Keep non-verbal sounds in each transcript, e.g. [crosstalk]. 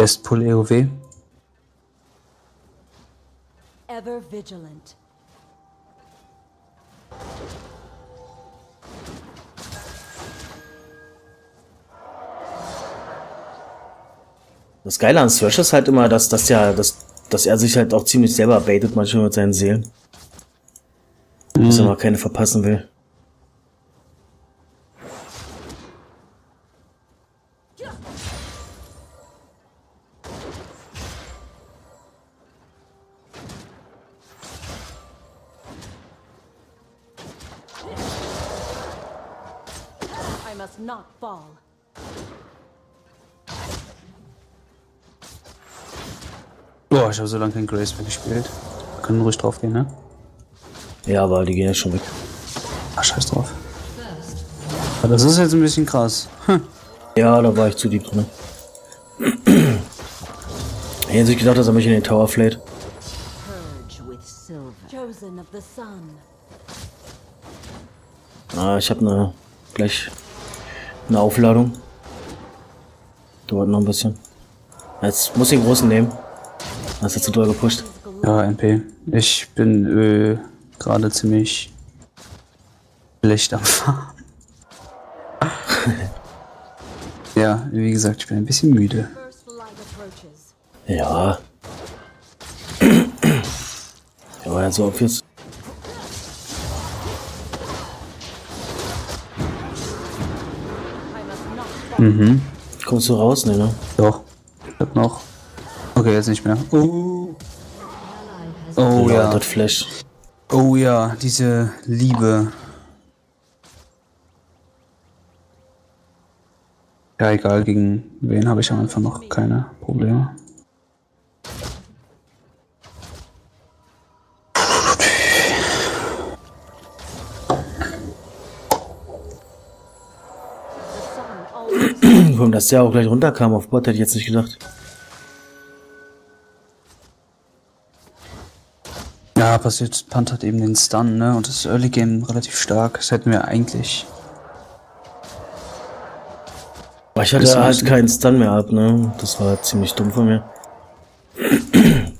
Best Pull EOW. Ever vigilant. Das Geile an Thrash ist halt immer, dass, dass, ja, dass, dass er sich halt auch ziemlich selber baitet, manchmal mit seinen Seelen. Dass er mal keine verpassen will. Boah, ich habe so lange kein Grace mehr gespielt. Wir können ruhig drauf gehen, ne? Ja, aber die gehen ja schon weg. Ach, scheiß drauf. Aber das ist jetzt ein bisschen krass. Hm. Ja, da war ich zu deep drin. Ich hätte sich gedacht, dass er mich in den Tower sun. Ah, ich habe eine gleich eine Aufladung. Dauert noch ein bisschen. Jetzt muss ich den großen nehmen. Hast du zu doll gepusht? Ja, NP. Ich bin äh, gerade ziemlich schlecht am Fahren. [laughs] ja, wie gesagt, ich bin ein bisschen müde. Ja. [clears throat] Ja, war ja so not fall. Mhm. Kommst du raus, ne, ne? Doch. Ich hab noch. Okay, jetzt nicht mehr. Oh, oh ja. ja. Das Flash. Oh ja, diese Liebe. Ja, egal, gegen wen habe ich am Anfang noch keine Probleme. Warum, dass der auch gleich runterkam auf Bot, hätte ich jetzt nicht gedacht. Ja, passiert, Punt hat eben den Stun, ne? Und das Early Game relativ stark. Das hätten wir eigentlich. Aber ich hatte halt keinen Stun mehr ab, ne? Das war ziemlich dumm von mir. [clears throat]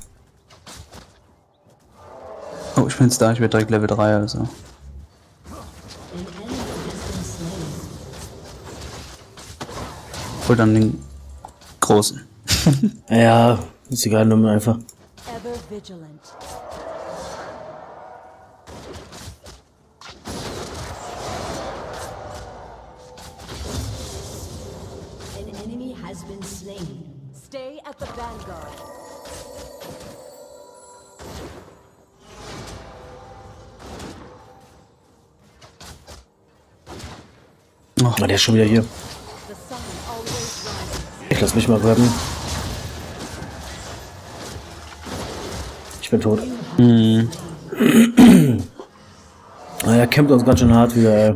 Oh, ich bin jetzt da, ich werde direkt Level 3, also. Hol dann den großen. [laughs] Ja, ist egal, nimm einfach. ever vigilant. Der ist schon wieder hier. Ich lass mich mal grabben. Ich bin tot. Ah, er kämpft uns ganz schön hart wieder, ey.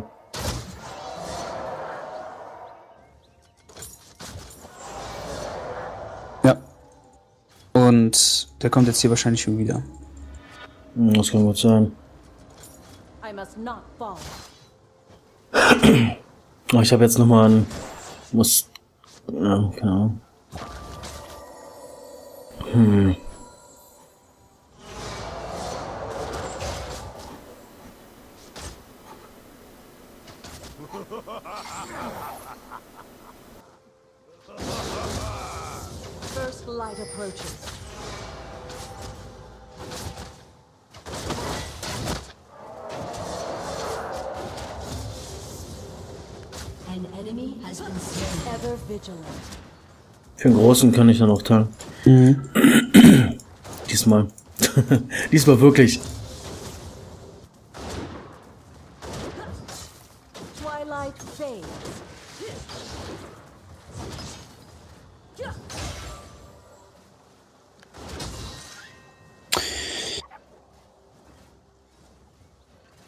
ja. Und der kommt jetzt hier wahrscheinlich schon wieder. Hm, Das kann gut sein. I must not fall. [clears throat] Oh, ich habe jetzt nochmal einen. Muss. Ja, keine Ahnung. First light approaches. Für den Großen kann ich dann auch teilen. [clears throat] Diesmal. [laughs] Diesmal wirklich. Twilight fades.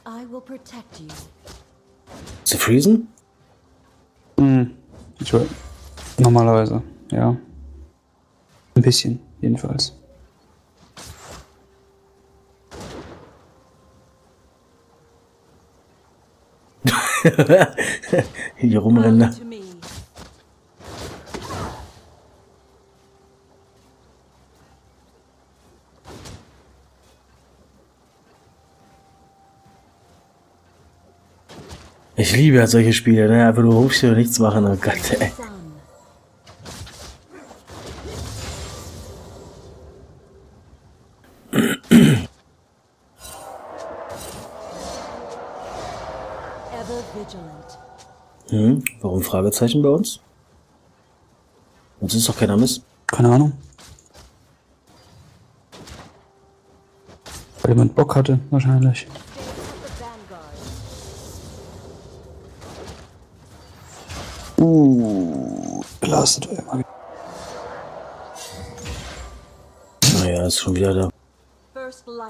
I will protect you. Zu freezen? Will. Normalerweise, ja. Ein bisschen, jedenfalls. [laughs] Hier rumrennen. Come to me. Ich liebe ja solche Spiele, ne? Einfach nur rumstehen und nichts machen. Oh Gott, ey. Hm, warum Fragezeichen bei uns? Uns ist doch keiner Miss. Keine Ahnung. Weil jemand Bock hatte, wahrscheinlich. Uh, belastet war immer. Naja, ist schon wieder da.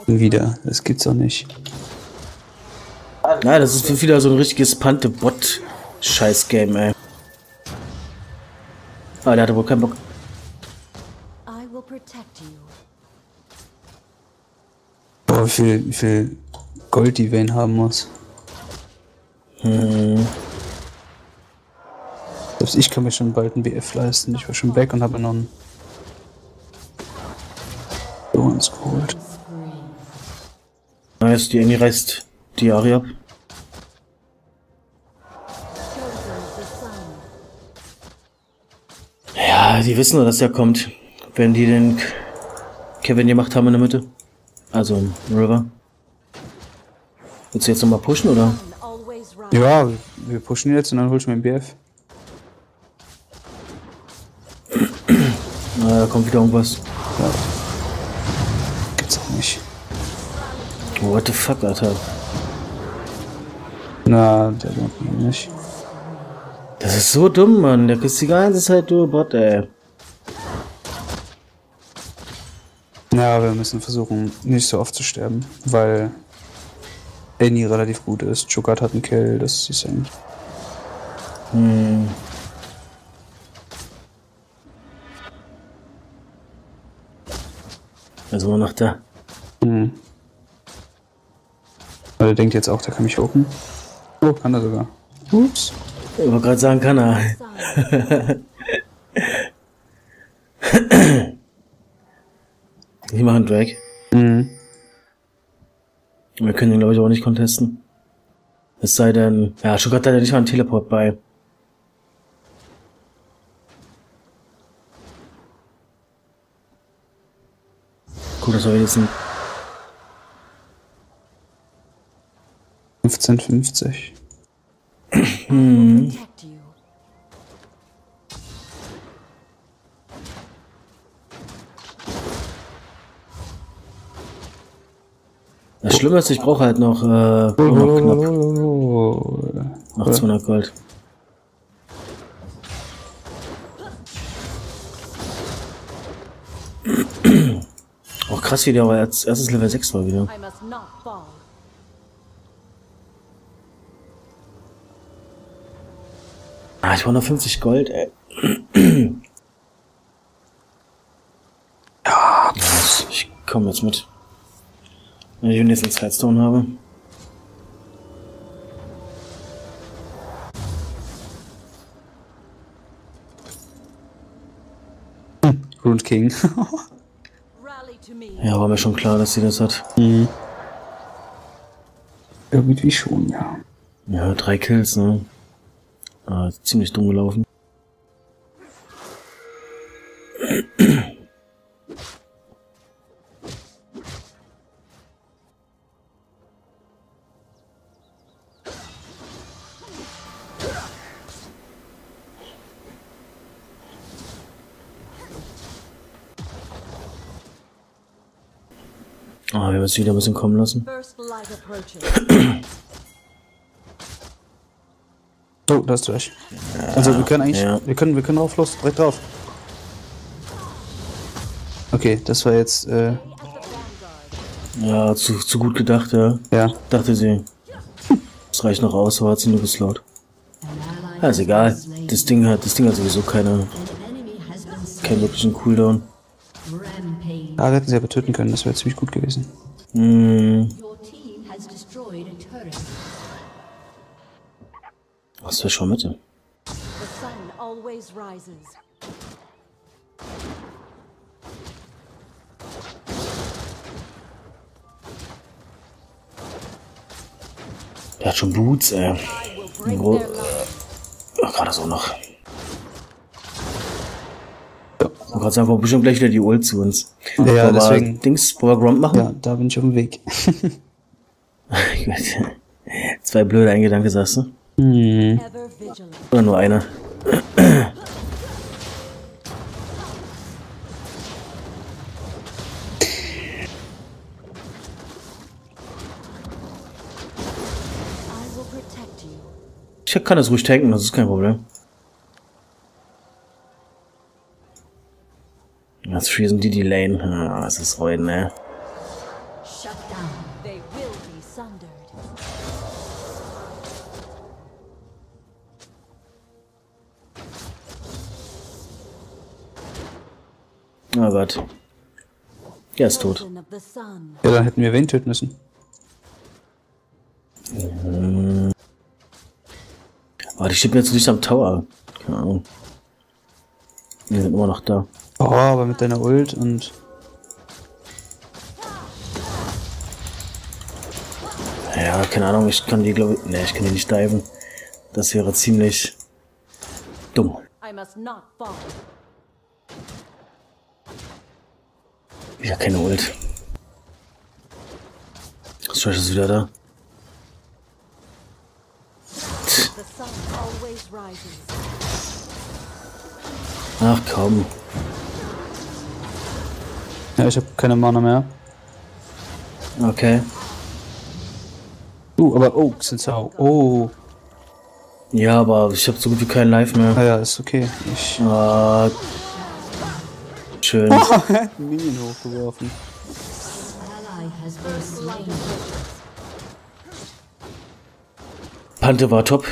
Wieder. Das gibt's doch nicht. Nein, das ist wieder so ein richtiges Pante-Bot-Scheiß-Game, ey. Ah, der hatte wohl keinen Bock. I will protect you. Boah, wie viel, wie viel Gold die Vayne haben muss. Selbst ich kann mir schon bald ein BF leisten. Ich war schon weg und habe noch einen so uns geholt. Nice, die Annie reißt die Ari ab. Ja, die wissen nur, dass der kommt. Wenn die den Kevin gemacht haben in der Mitte. Also im River. Willst du jetzt nochmal pushen, oder? Ja, wir pushen jetzt und dann holst du mir ein BF. Na, da kommt wieder irgendwas. Gibt's auch nicht. What the fuck, Alter. Na, der mir nicht. Das ist so dumm, Mann. Der kriegst die ganze Zeit nur Bot, ey. Ja, wir müssen versuchen, nicht so oft zu sterben, weil Annie relativ gut ist. Jugat hat einen Kill, das ist eigentlich. Also nur noch da. Hm. Weil er denkt jetzt auch, der kann mich hocken. Oh, kann er sogar. Ups. Ich wollte gerade sagen, kann er. Ich mache einen Drag. Mhm. Wir können den, glaube ich, auch nicht contesten. Es sei denn, ja, Schugat hat ja nicht mal einen Teleport bei. Das war wenigstens 1550. Protect you. Das Schlimme ist, ich brauche halt noch, äh, noch knapp Oh. noch 200 Gold. Krass, wie der aber als erstes Level 6 war wieder. Ah, ich war noch 50 Gold, ey. Ja, ich komme jetzt mit. Wenn ich wenigstens Headstone habe. Rune King. [laughs] Ja, war mir schon klar, dass sie das hat. Irgendwie schon, ja. Ja, drei Kills, ne? Ah, ziemlich dumm gelaufen. Ah, wir müssen wieder ein bisschen kommen lassen. Oh, da hast du recht. Also wir können eigentlich, ja. wir können, wir können drauf los, direkt drauf. Okay, das war jetzt, äh, Ja, zu, zu gut gedacht, ja. ja. Dachte sie. Das reicht noch aus, aber hat sie nur geslaut. Ja, ist egal. Das Ding hat, das Ding hat sowieso keine, keinen wirklichen Cooldown. Rampage. Da hätten sie aber töten können, das wäre ziemlich gut gewesen. Hm, was für schon Mitte? Der hat schon Boots, ey. Wo- line. Ach, gerade so noch. Und gerade sagen, kommt bestimmt gleich wieder die Ult zu uns. Ja, Wollen wir deswegen- Dings, Power Grump machen? Ja, da bin ich auf dem Weg. [laughs] Zwei blöde Eingedanke, sagst du? hm. Oder nur einer? Ich kann das ruhig tanken, das ist kein Problem. Jetzt freezen die die Lane. Ah, das ist Reuen, ne? Oh Gott. Der ist tot. Ja, dann hätten wir wen töten müssen. Aber die steht mir jetzt nicht am Tower. Keine Ahnung. Die sind immer noch da. Oh, aber mit deiner Ult und. Ja, keine Ahnung, ich kann die, glaube ich. Ne, ich kann die nicht diven. Das wäre ziemlich dumm. Wieder keine Ult. Strash ist wieder da. The sun always rises. Ach komm. Ja, ich habe keine Mana mehr. Okay. Uh, aber oh, Xinsao. Oh. Ja, aber ich habe so gut wie kein Live mehr. Naja, ist okay. Ich. Ah, schön. [laughs] Minion hochgeworfen. Pante war top.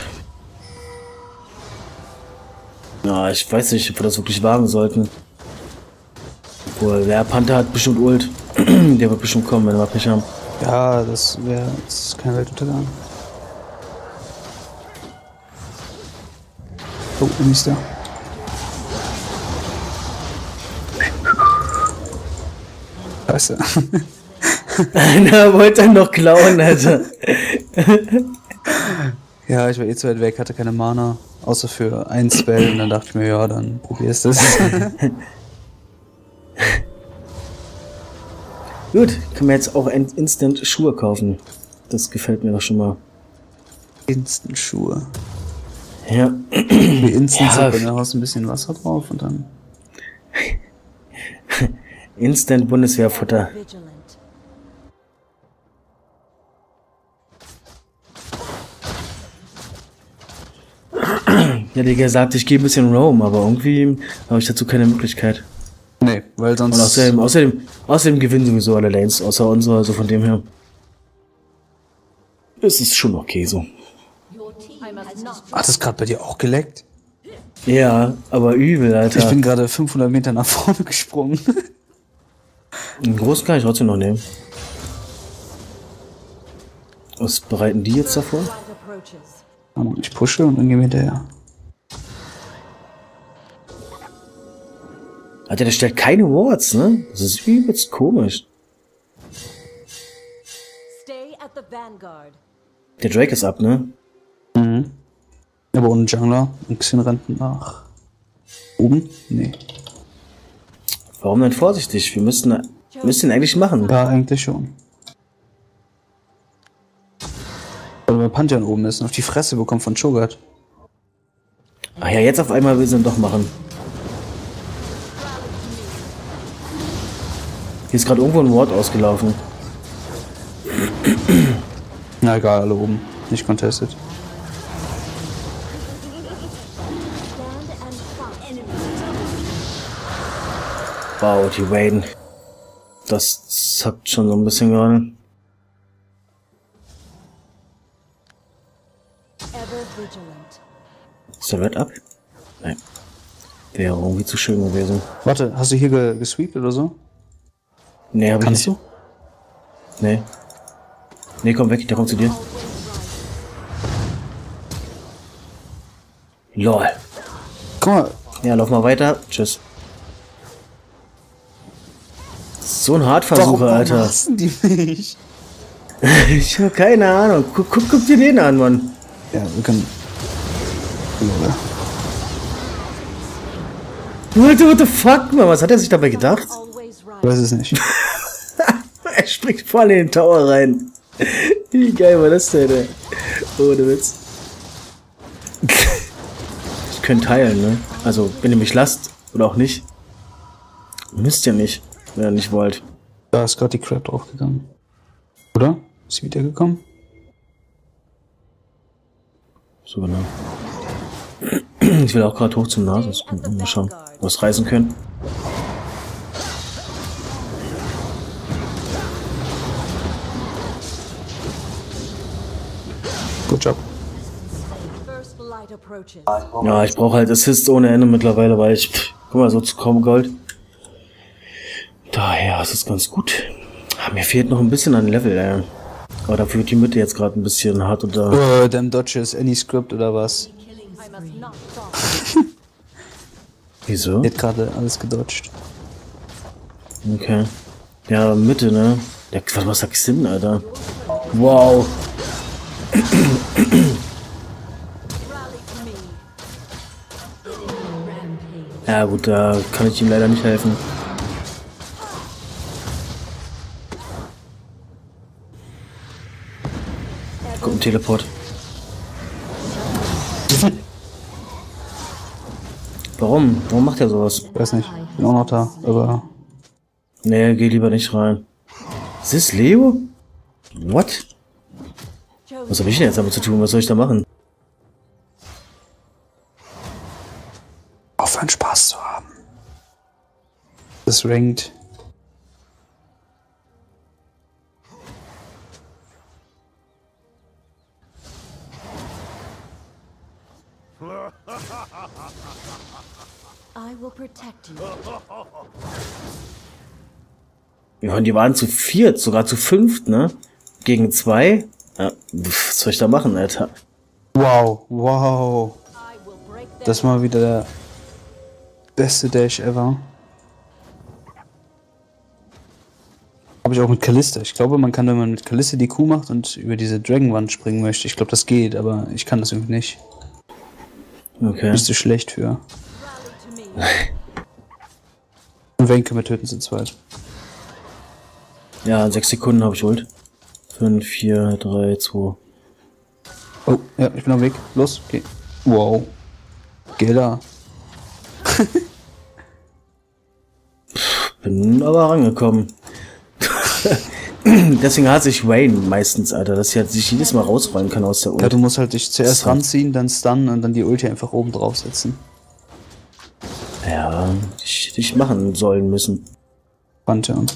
Ja, ich weiß nicht, ob wir das wirklich wagen sollten. Obwohl, der Panther hat bestimmt Ult. [clears throat] der wird bestimmt kommen, wenn wir Pech haben. Ja, das wäre. Kein Weltuntergang. Oh, Emmy ist da. Scheiße. Na, wollte er noch klauen, Alter. [laughs] ja, ich war eh zu weit weg, hatte keine Mana. Außer für ein Spell. Und dann dachte ich mir, ja, dann probierst du es. [laughs] Gut, kann man jetzt auch in- instant Schuhe kaufen. Das gefällt mir doch schon mal. Instant-Schuhe. Ja. Wie Instant Ja. ja. da haust ein bisschen Wasser drauf und dann. [laughs] Instant Bundeswehrfutter. Ja, die gesagt, ich gehe ein bisschen Roam, aber irgendwie habe ich dazu keine Möglichkeit. Nee, weil sonst. Und außerdem, außerdem, außerdem gewinnen sowieso alle Lanes, außer unsere, also von dem her. Es ist schon okay so. Hat es gerade bei dir auch geleckt? Ja, aber übel, Alter. Ich bin gerade 500 Meter nach vorne [laughs] gesprungen. Einen großen kann ich trotzdem noch nehmen. Was bereiten die jetzt davor? Approaches. Ich pushe und dann gehen wir hinterher. Alter, der stellt keine Wards, ne? Das ist übelst komisch. Stay at the vanguard. Der Drake ist ab, ne? Aber ohne Jungler. Und Xin rennt nach. Oben? Nee. Warum denn vorsichtig? Wir müssten, müssten ihn eigentlich machen. Ja, eigentlich schon. Weil der Pantheon oben ist und auf die Fresse bekommt von Chogat. Ach ja, jetzt auf einmal will sie ihn doch machen. Hier ist gerade irgendwo ein Ward ausgelaufen. Na egal, alle oben. Nicht contested. Wow, die Raiden. Das zackt schon so ein bisschen gerade. Ist der Red ab? Nein. Wäre irgendwie zu schön gewesen. Warte, hast du hier ge gesweept oder so? Nee, hab ich Kannst nicht. du? Nee. Nee, komm weg, der kommt zu dir. Lol. Guck mal, Ja, lauf mal weiter. Tschüss. So ein Hartversucher, warum Alter. hassen die mich? [laughs] Ich hab keine Ahnung. Guck, guck, guck dir den an, Mann. Ja, wir können. Lol. Alter, what the fuck, man? Was hat er sich dabei gedacht? Ich weiß es nicht. [laughs] [laughs] er springt voll in den Tower rein. Wie geil war das denn, ey? Ohne Witz. Ich könnte teilen, ne? Also, wenn ihr mich lasst oder auch nicht. Müsst ihr nicht, wenn ihr nicht wollt. Da ist gerade die Crab draufgegangen. Oder? Ist sie wiedergekommen? So genau. Ich will auch gerade hoch zum Nasus. Mal schauen, was reisen können. Ja, ich brauche halt Assist ohne Ende mittlerweile, weil ich, pff, guck mal, so zu kommen Gold. Daher ist es ganz gut. Ah, mir fehlt noch ein bisschen an Level, ey. Aber dafür wird die Mitte jetzt gerade ein bisschen hart oder. Äh, Damn Dodges, any script oder was? [laughs] Wieso? Hat gerade alles gedodged. Okay. Ja, Mitte, ne? Warte, was sagt Sinn, Alter? Wow. Ja gut, da kann ich ihm leider nicht helfen. Kommt ein Teleport. [laughs] Warum? Warum macht er sowas? Ich weiß nicht. Bin auch noch da, aber. Nee, geh lieber nicht rein. Ist das Leo? What? Was habe ich denn jetzt damit zu tun? Was soll ich da machen? Aufhören Spaß zu haben. Das rankt. I will protect you. Wir waren, die waren zu viert, sogar zu fünft, ne? Gegen zwei. Ja, pf, was soll ich da machen, Alter? Wow, wow. Das war mal wieder der beste Dash ever. Habe ich auch mit Kalista. Ich glaube, man kann, wenn man mit Kalista die Kuh macht und über diese Dragonwand springen möchte, ich glaube, das geht, aber ich kann das irgendwie nicht. Okay. Bist du schlecht für. [laughs] Und wen können wir töten zu zweit? Ja, sechs Sekunden habe ich Ult. Fünf, vier, drei, zwei. Oh, ja, ich bin am Weg. Los, geh. Wow. Geh da. Bin aber rangekommen. [laughs] Deswegen hat sich Wayne meistens, Alter, dass sie halt sich jedes Mal rausrollen kann aus der Ja, Ult. du musst halt dich zuerst So. ranziehen, dann stunnen und dann die Ulti einfach oben draufsetzen. Ja, ich, ich machen sollen müssen. Pantheon.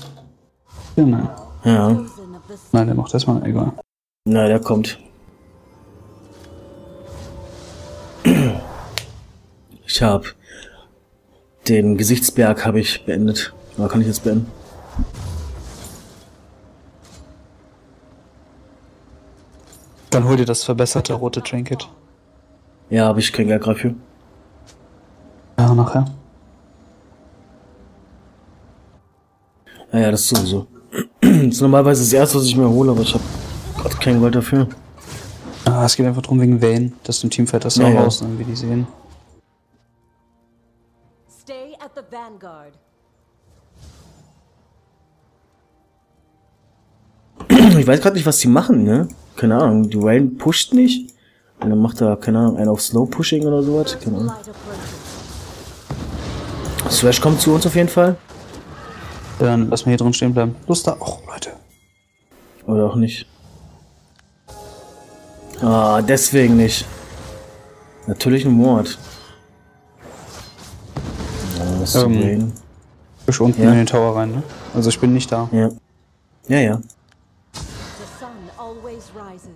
Ja, nein. Ja, Nein, der macht das mal. Egal. na, der kommt. Ich hab den Gesichtsberg habe ich beendet. Oder kann ich jetzt beenden? Dann hol dir das verbesserte rote Trinket. Ja, habe ich kein Geld gerade für. Ja, nachher. Ja, ja, das ist sowieso. [clears throat] Das ist normalerweise das erste, was ich mir hole, aber ich habe gerade kein Gold dafür. Ah, es geht einfach drum wegen Vayne, dass du im Teamfight das Ja, auch ja. raus, wie die sehen. At the vanguard. Ich weiß gerade nicht, was die machen, ne? Keine Ahnung. Die Wayne pusht nicht. Und dann macht er, keine Ahnung, einen auf Slow Pushing oder sowas. Keine Ahnung. Slash kommt zu uns auf jeden Fall. Dann lass mal hier drin stehen bleiben. Los da. Och, Leute. Oder auch nicht. Ah, deswegen nicht. Natürlich ein Mord. Ja, ist Ähm. Fisch unten Ja. in den Tower rein, ne? Also ich bin nicht da. Ja. Ja, ja. Rises.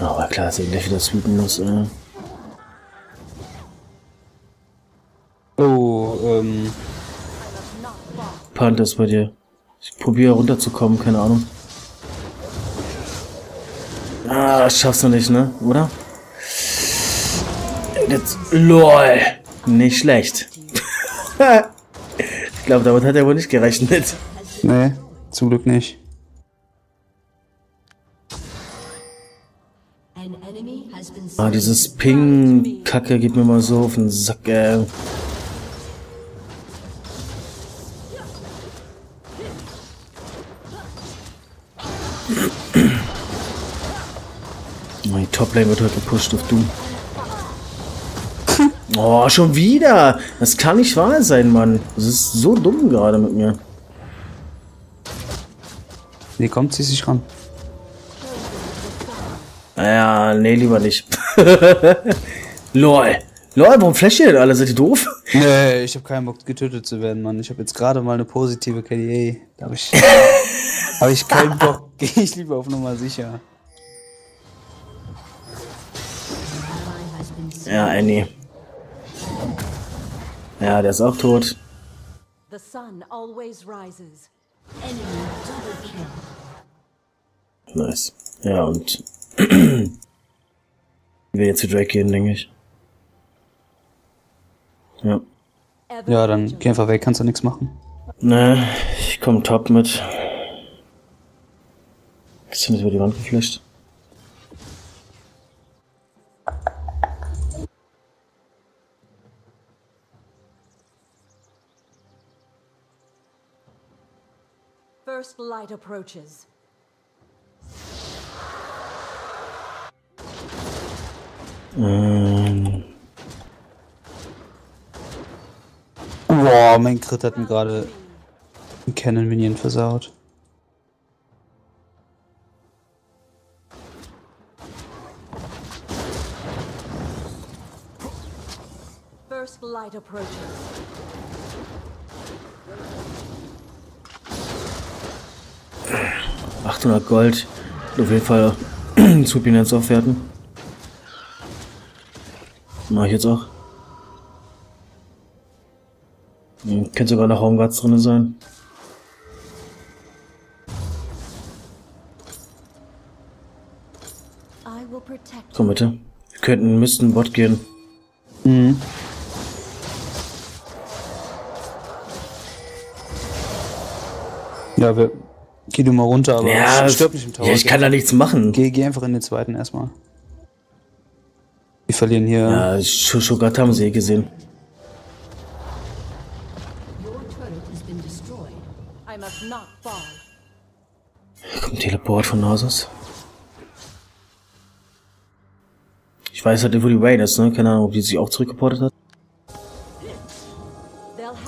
Aber klar, dass er gleich wieder sweepen muss. Äh. Oh, ähm. Punt ist bei dir. Ich probiere runterzukommen, keine Ahnung. Ah, das schaffst du nicht, ne? Oder? Jetzt, LOL! Nicht schlecht. [laughs] ich glaube, damit hat er wohl nicht gerechnet. Nee, zum Glück nicht. Ah, dieses Ping-Kacke geht mir mal so auf den Sack, äh. Mein Toplane wird heute gepusht auf Doom. Oh, schon wieder! Das kann nicht wahr sein, Mann. Das ist so dumm gerade mit mir. Nee, kommt sie sich ran. Naja, nee, lieber nicht. [laughs] LOL. LOL, warum flasht ihr denn alle? Seid ihr doof? [laughs] Nee, ich habe keinen Bock getötet zu werden, Mann. Ich habe jetzt gerade mal eine positive KDA. Da habe ich, [laughs] hab ich keinen Bock. Gehe ich lieber auf Nummer sicher. Ja, Annie. Ja, der ist auch tot. The sun always rises. Enemy double kill. Nice. Ja, und [clears throat] wir jetzt zu Drake gehen, denke ich. Ja. Ja, dann geh einfach weg, kannst du nichts machen. Ne, ich komm top mit. Ist nicht über die Wand geflasht? First light approaches. Ähm, Boah, mein Crit hat mir gerade einen Cannon Minion versaut. Gold. Auf jeden Fall [clears throat] Supinenz aufwerten. Mach ich jetzt auch. Hm, Könnte sogar noch Raumgatz drin sein. So, Mitte. Wir könnten, müssten Bot gehen. Mhm. Ja, wir, geh du mal runter, aber Ja, stirb nicht im Tower. ja, ich kann da nichts machen. Geh, geh einfach in den zweiten erstmal. Wir verlieren hier. Ja, Sch- Shogat haben sie eh gesehen. Kommt Teleport von Nasus. Ich weiß halt, wo die Wayne ist, ne? Keine Ahnung, ob die sich auch zurückgeportet hat.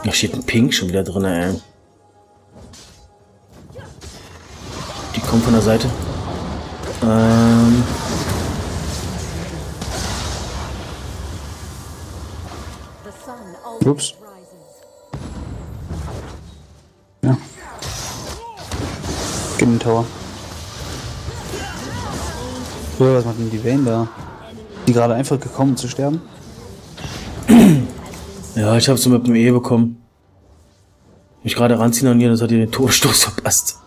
Da steht ein Pink schon wieder drin, ey. Kommt von der Seite. Ähm, Ups. Ja. Geh in den Tower. So, was macht denn die Vayne da? Die gerade einfach gekommen zu sterben? [clears throat] ja, ich hab's so mit dem E bekommen. Mich gerade ranziehen an ihr, das hat ihr den Todesstoß verpasst.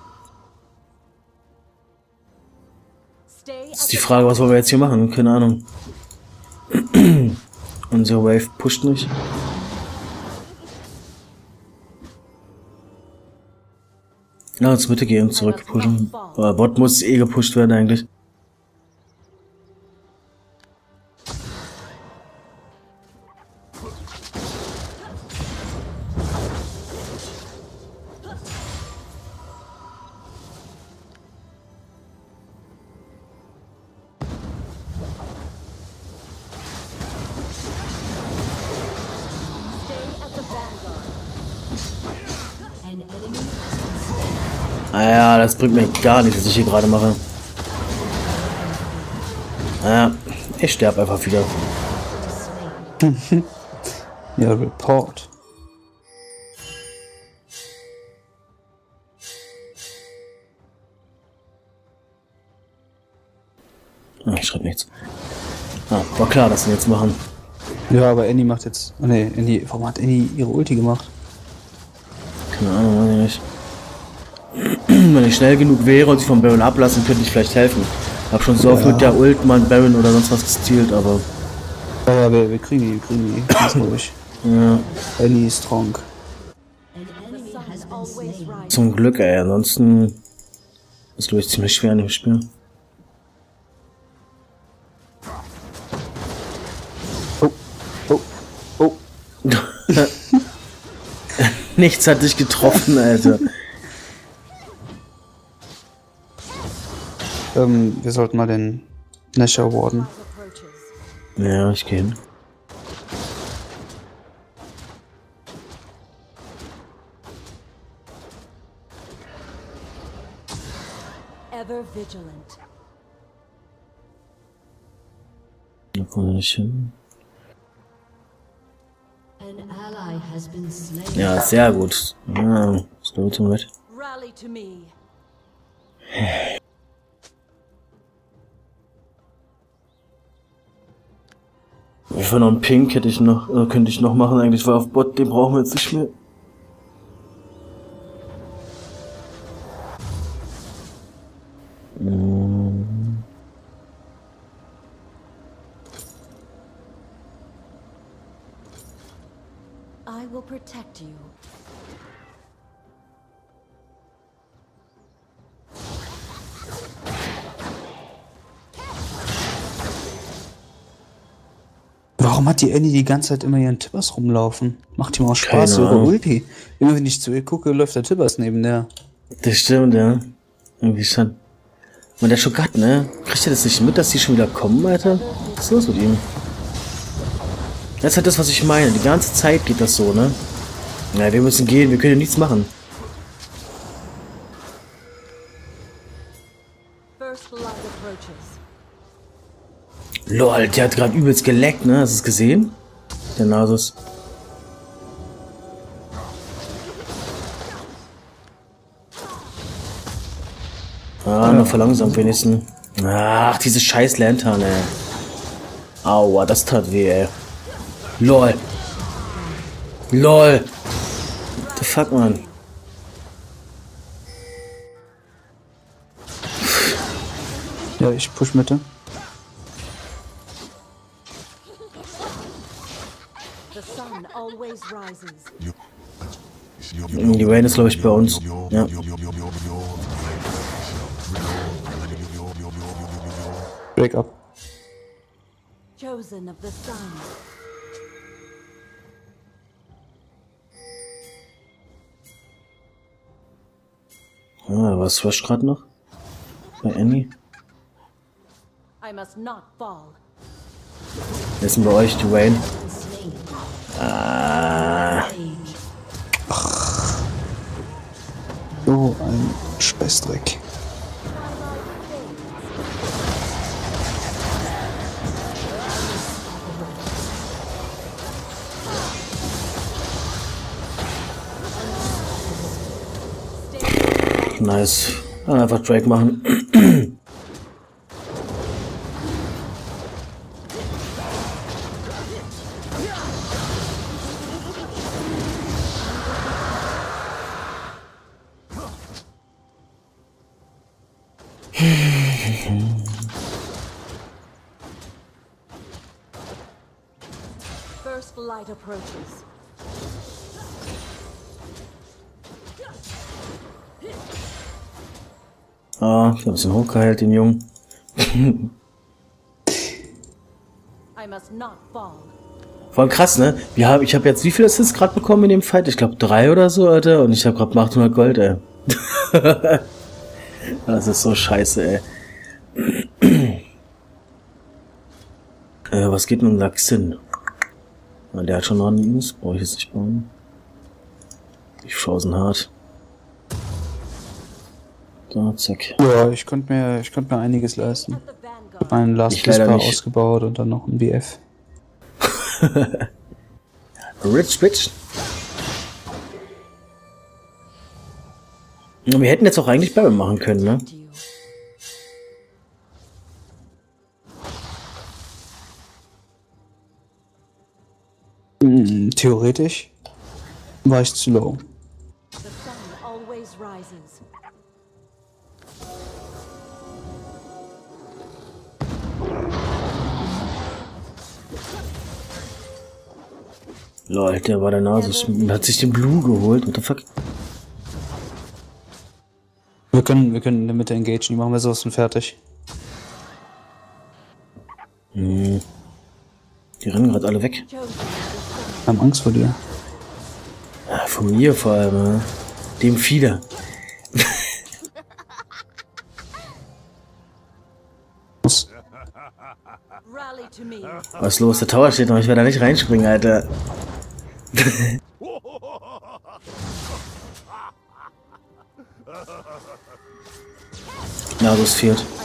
Ist die Frage, was wollen wir jetzt hier machen? Keine Ahnung. [clears throat] Unsere Wave pusht nicht. Ja, ins Mitte gehen, zurück pushen. Bot muss eh gepusht werden eigentlich. Das bringt mir gar nichts, was ich hier gerade mache. Naja, ich sterbe einfach wieder. [laughs] Ja, Report. Ah, ich schreibe nichts. Ah, war klar, dass sie jetzt machen. Ja, aber Annie macht jetzt. Oh ne, Annie, warum hat Annie ihre Ulti gemacht? Keine Ahnung, weiß ich nicht. Wenn ich schnell genug wäre und sie vom Baron ablassen, könnte ich vielleicht helfen. Hab schon so oft ja. mit der Ult Baron oder sonst was gezielt, aber. Ja, ja, wir, wir kriegen die, wir kriegen die. Das glaube ich. Ja. Ellie ist strong. Zum Glück, ey. Ansonsten ist, glaube ich, ziemlich schwer in dem Spiel. Oh, oh, oh. [laughs] Nichts hat dich getroffen, Alter. Ähm, wir sollten mal den Nash awarden. Approaches. Ja, ich gehe hin. Ever vigilant. Da kommen wir nicht hin. An ally has been slain. Ja, sehr gut. Ja, Slow to mit. Rally to me. [laughs] Wie viel noch ein Pink hätte ich noch, äh, könnte ich noch machen eigentlich, weil auf Bot, den brauchen wir jetzt nicht mehr. I will protect you. Warum hat die Annie die ganze Zeit immer ihren Tibbers rumlaufen? Macht mal auch Spaß, Keine Ahnung. Ulti. Immer wenn ich zu ihr gucke, läuft der Tibbers neben der. Das stimmt, ja. Irgendwie schon. Man, der Schogat, ne? Kriegt ihr das nicht mit, dass die schon wieder kommen, Alter? Was ist los mit ihm? Das ist halt das, was ich meine. Die ganze Zeit geht das so, ne? Ja, wir müssen gehen, wir können ja nichts machen. Lol, der hat gerade übelst geleckt, ne? Hast du es gesehen? Der Nasus. Ah, noch verlangsamt wenigstens. Ach, diese scheiß Lantern, ey. Aua, das tat weh, ey. Lol. Lol. What the fuck, man? Ja, ich push Mitte. Die Rain ist, glaube ich, bei uns. Ja. Break up. Chosen of the sun. Ah, was Thrash gerade noch? Bei Annie? I must not fall. Wer ist denn bei euch, die Rain? Slain. Ah, So ein Spessdreck. nice. Einfach Drake machen. First light approaches. Ah, ich hab ein bisschen hochgeheilt, den Jungen. Voll krass, ne? Wir haben, ich habe jetzt wie viel Assists gerade bekommen in dem Fight? Ich glaube drei oder so, Alter. Und ich habe gerade 800 Gold, ey. [laughs] das ist so scheiße, ey. Äh, was geht nun Laxin? Ah, der hat schon noch einen Use. Brauche ich jetzt nicht bauen. Ich frozen hart. So, zack. Ja, ich könnte mir, ich könnte mir einiges leisten. Einen Last Whisper ausgebaut und dann noch ein BF. [laughs] Rich Bitch. Wir hätten jetzt auch eigentlich Barrel machen können, ne? Theoretisch war ich zu low. The sun always rises. Lol, der war der Nase. Hat sich den Blue geholt. What the fuck? Wir können, wir können in der Mitte engagen, die machen wir sowas von fertig. Die rennen gerade alle weg. Haben Angst vor dir. Ah, von mir vor allem, ne? Dem Fieder. Was ist los? Der Tower steht noch, ich werde da nicht reinspringen, Alter. Nasus fehlt. I must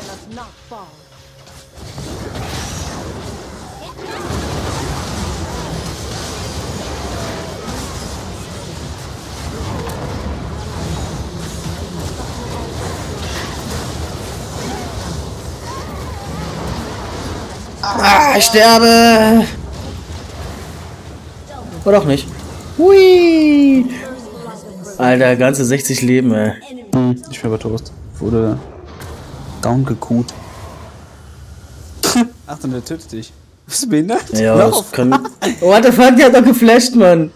Ah, ich sterbe! Oder auch nicht. Hui! Alter, ganze 60 Leben, ey. Hm, ich bin aber Toast. Wurde down gekuht. [laughs] Achtung, der tötet dich. Bist du behindert? Ja, Lauf. das kann. Oh, [laughs] what the fuck, die hat doch geflasht, Mann.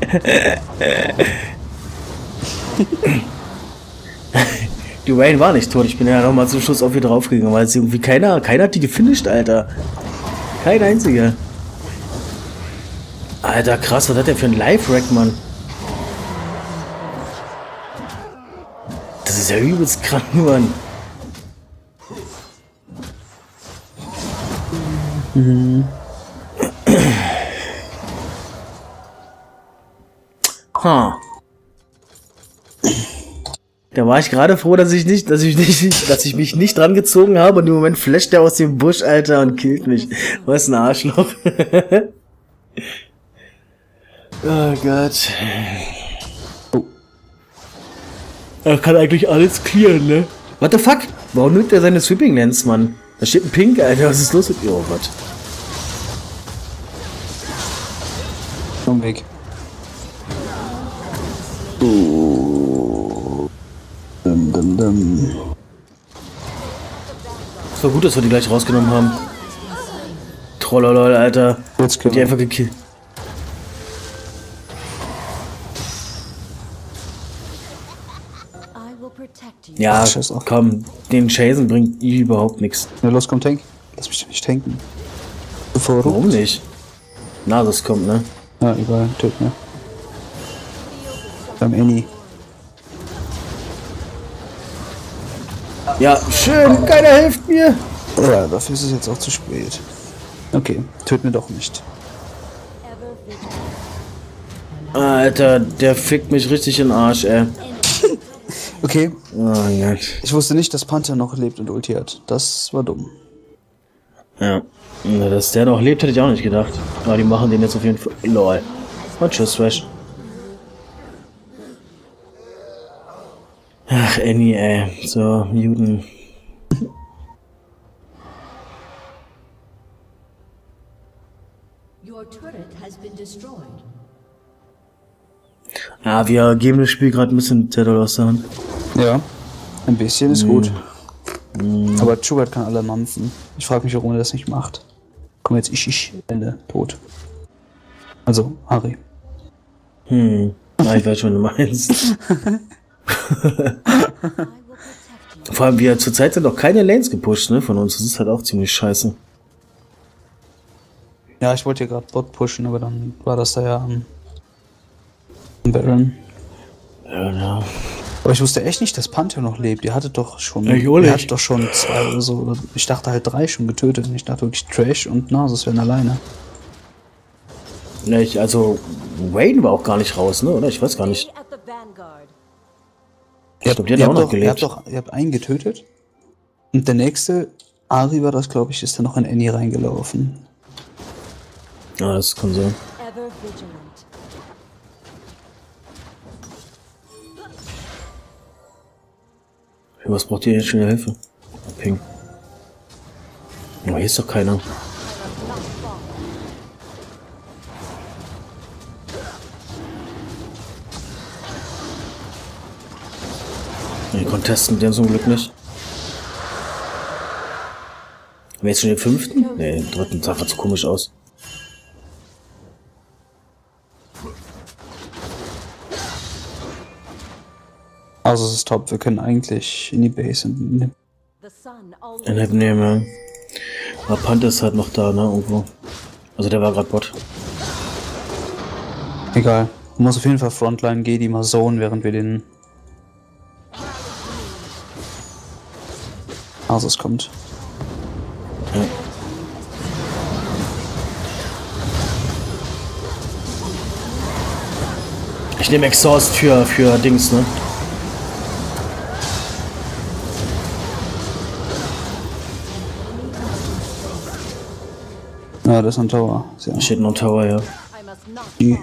[laughs] Die Wayne war nicht tot. Ich bin ja nochmal zum Schluss auf ihr draufgegangen, weil sie irgendwie keiner, keiner hat die gefinisht, Alter. Kein einziger. Alter, krass, was hat der für ein Live-Rack, Mann? Das ist ja übelst krank, [laughs] Mann. Ha. Da war ich gerade froh, dass ich nicht, dass ich nicht, [laughs] dass ich mich nicht dran gezogen habe und im Moment flasht der aus dem Busch, Alter, und killt mich. Was ein Arschloch. [laughs] oh Gott. Oh. Er kann eigentlich alles clearen, ne? What the fuck? Warum nimmt er seine Sweeping Lens, Mann? Da steht ein Pink, Alter, was ist los mit ihr? Oh Gott. Umweg. Dum, dum, dum. Es war gut, dass wir die gleich rausgenommen haben. Trollolol, Alter. Jetzt Die können wir. einfach gekillt. Ja, Ach, komm, den Chasen bringt überhaupt nichts. Ja, los, komm, tank. Lass mich nicht tanken. Bevor du. Warum nicht? Na, das kommt, ne? Ja, egal, töt mir. Beim Annie. Ja, schön, keiner hilft mir. Ja, dafür ist es jetzt auch zu spät. Okay, töt mir doch nicht. Alter, der fickt mich richtig in den Arsch, ey. [laughs] Okay, Oh ich wusste nicht, dass Panther noch lebt und Ulti hat. Das war dumm. Ja. Na, dass der noch lebt, hätte ich auch nicht gedacht. Aber die machen den jetzt auf jeden Fall. Lol. Und tschüss, Thrash. Ach, Annie, ey. So, Juden. Your turret has been destroyed. Ja, wir geben das Spiel gerade ein bisschen Zettel aus der Hand. Ja, ein bisschen ist gut. Aber Schubert kann alle mampfen. Ich frage mich, warum er das nicht macht. Komm jetzt, ich, ich, Ende, tot. Also, Harry. Hm. Ah, ich weiß schon, was du meinst. [laughs] [laughs] Vor allem, wir zurzeit sind noch keine Lanes gepusht, ne, von uns. Das ist halt auch ziemlich scheiße. Ja, ich wollte hier gerade Bot pushen, aber dann war das da ja am am Baron. Ja, ja. Aber ich wusste echt nicht, dass Panther noch lebt. Ihr hattet doch schon. Ja, ihr hattet doch schon zwei oder so. Oder ich dachte halt drei schon getötet. Und ich dachte wirklich Trash und Nasus wären alleine. Ne, ich, also, Wayne war auch gar nicht raus, ne, oder? Ich weiß gar nicht. Die hat ihr auch habt noch doch, ihr habt doch, ihr habt einen getötet. Und der nächste, Ari war das, glaube ich, ist dann noch in Annie reingelaufen. Ja, das kann sein. Für was braucht ihr jetzt schon Hilfe? Ping. Oh, hier ist doch keiner. Die Contesten denen zum Glück nicht. Haben wir jetzt schon den fünften? Ne, den dritten sah zu komisch aus. Also es ist top. Wir können eigentlich in die Base always Innerhalb nehmen, ja. Aber Panther ist halt noch da, ne, irgendwo. Also der war gerade Bot. egal. Du musst auf jeden Fall Frontline gehen, die mal zone, während wir den Asus kommt. Ich nehme Exhaust für, für Dings, ne? Ja, das ist ein Tower. Steht noch ein Tower, ja. Die.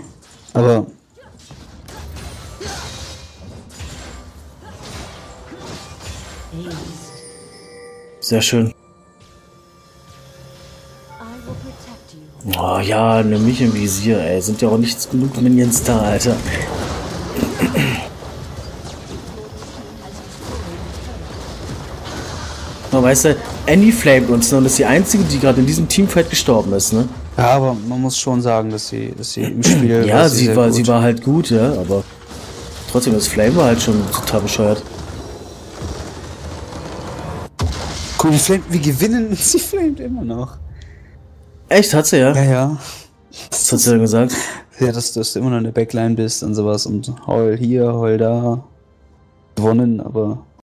Aber Sehr schön. Oh ja, nimm mich im Visier, ey. Sind ja auch nicht genug Minions da, Alter. Man weißt du, Annie flamet uns, ne? Und ist die einzige, die gerade in diesem Teamfight gestorben ist, ne? ja, aber man muss schon sagen, dass sie, dass sie im Spiel Ja, war sie war, gut. sie war halt gut, ja, aber trotzdem, das Flame war halt schon total bescheuert. Guck, die flamet, wir gewinnen, [laughs] sie flamet immer noch. Echt, hat sie ja? Ja, ja. Das hat sie dann gesagt. Ja, dass, dass du immer noch in der Backline bist und sowas und heul hier, heul da. Gewonnen, aber